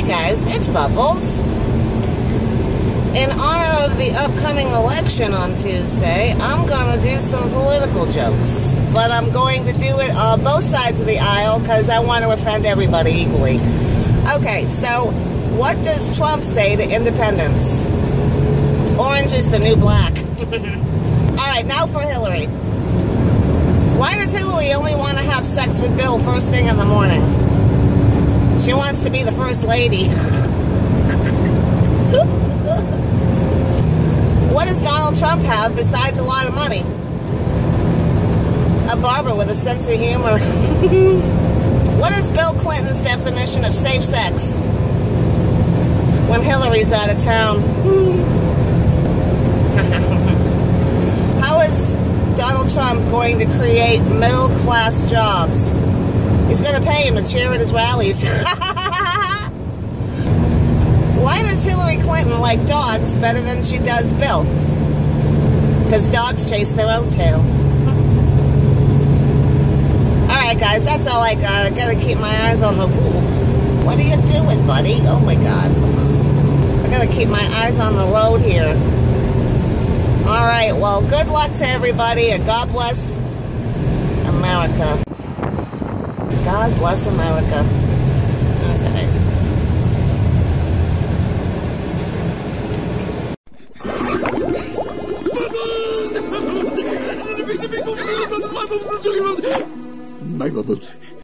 Hey guys, it's Bubbles. In honor of the upcoming election on Tuesday, I'm going to do some political jokes. But I'm going to do it on both sides of the aisle because I want to offend everybody equally. Okay, so what does Trump say to independents? Orange is the new black. All right, now for Hillary. Why does Hillary only want to have sex with Bill first thing in the morning? She wants to be the first lady. what does Donald Trump have besides a lot of money? A barber with a sense of humor. what is Bill Clinton's definition of safe sex? When Hillary's out of town. How is Donald Trump going to create middle class jobs? He's going to pay him to cheer at his rallies. Why does Hillary Clinton like dogs better than she does Bill? Because dogs chase their own tail. Alright guys, that's all I got. I gotta keep my eyes on the road. What are you doing, buddy? Oh my god. I gotta keep my eyes on the road here. Alright, well, good luck to everybody and God bless America. God bless America. Okay. My bubbles.